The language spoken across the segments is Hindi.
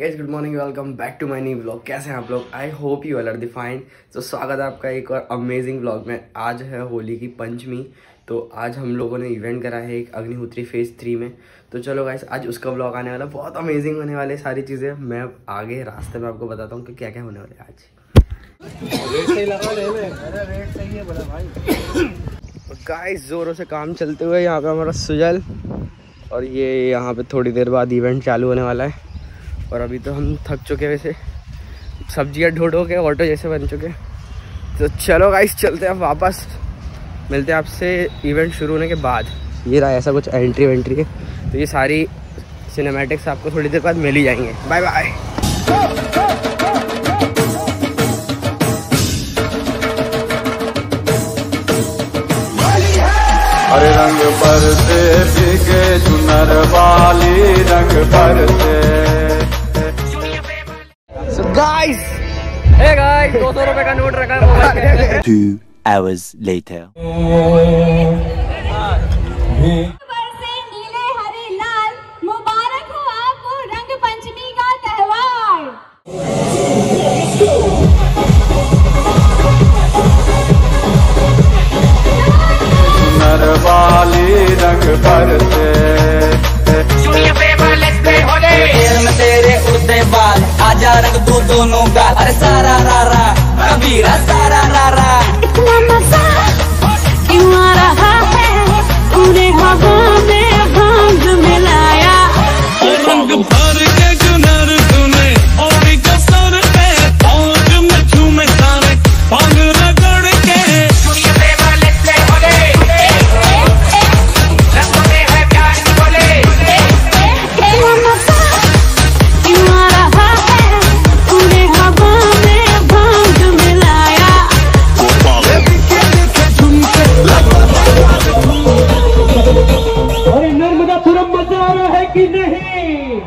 Guys welcome back to my new blog कैसे हैं आप लोग? I hope you are the fine तो स्वागत है आपका एक और अमेजिंग ब्लॉग में। आज है होली की पंचमी तो आज हम लोगों ने इवेंट करा है एक अग्निहोत्री फ़ेज़ थ्री में। तो चलो गाइस आज उसका ब्लॉग आने वाला, बहुत अमेजिंग होने वाले सारी चीज़ें। मैं आगे रास्ते में आपको बताता हूँ कि क्या क्या होने वाले आज। गाइस जोरों से काम चलते हुए यहाँ पे हमारा सुजल, और ये यहाँ पे थोड़ी देर बाद इवेंट चालू होने वाला है। और अभी तो हम थक चुके वैसे। सब्ज़ियाँ ढो ढो के ऑटो जैसे बन चुके तो चलो गाइस चलते हैं वापस। मिलते हैं आपसे इवेंट शुरू होने के बाद। ये रहा ऐसा कुछ एंट्री वेंट्री है। तो ये सारी सिनेमेटिक्स आपको थोड़ी देर बाद मिल ही जाएँगे। बाय बाय हरे रंग पर से बिके चुनर वाली रंग पर से सो गाइस हे गाइस 200 रुपए का नोट रखा है मोबाइल पे। Two hours later. Bali.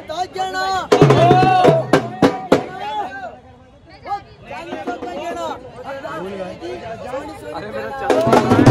तो अरे मेरा चलो।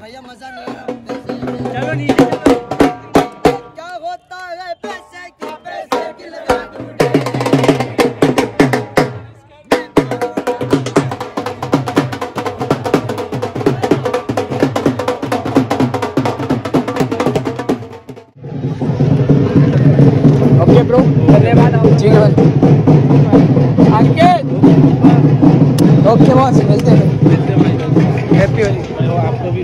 भैया मज़ा नहीं आ रहा चलो नीचे। क्या होता है पैसे? ओके बॉस मिलते हैं। हैप्पी होली। आपको भी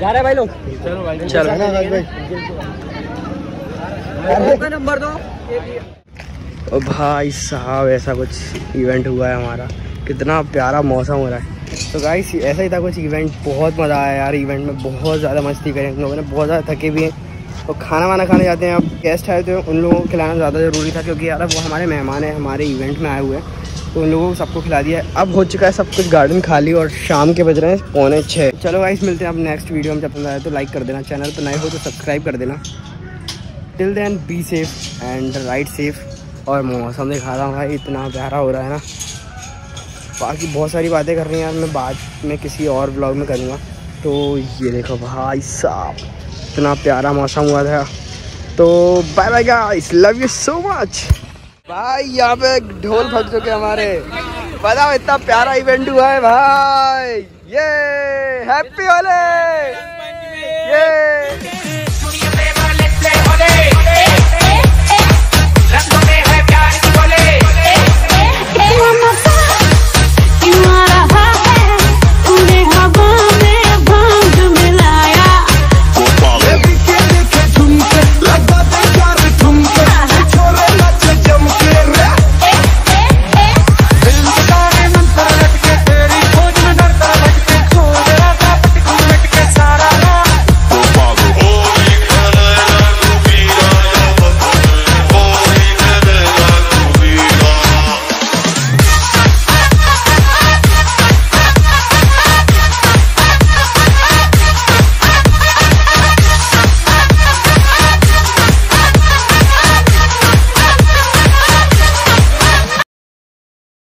जा रहे भाई लोग? चलो भाई। चलो। नंबर दो। ओ भाई साहब ऐसा कुछ इवेंट हुआ है हमारा। कितना प्यारा मौसम हो रहा है। तो गाइस ऐसा ही था कुछ इवेंट बहुत मज़ा आया यार इवेंट में। बहुत ज़्यादा मस्ती करें हम लोगों ने बहुत ज़्यादा थके भी हैं। और खाना वाना खाने जाते हैं। अब गेस्ट आए थे उन लोगों को खिलाना ज़्यादा ज़रूरी था क्योंकि यार वो हमारे मेहमान हैं हमारे इवेंट में आए हुए हैं। तो उन लोगों को सबको खिला दिया है। अब हो चुका है सब कुछ गार्डन खाली और शाम के बज रहे हैं, पौने छः चलो गाइस मिलते हैं अब नेक्स्ट वीडियो में। जब पसंद आए तो लाइक कर देना चैनल पर, नए हो तो सब्सक्राइब कर देना। Till then be safe and right safe और मौसम दिखा रहा हूँ भाई, इतना प्यारा हो रहा है ना। बाकी बहुत सारी बातें कर रही हैं यार, मैं बाद में किसी और ब्लॉग में करूँगा। तो ये देखो भाई साहब, इतना प्यारा मौसम हुआ था। तो bye bye guys love you so much भाई, यहाँ पे ढोल फट चुके हमारे। बताओ, इतना प्यारा इवेंट हुआ है भाई। ये हैप्पी होले ये।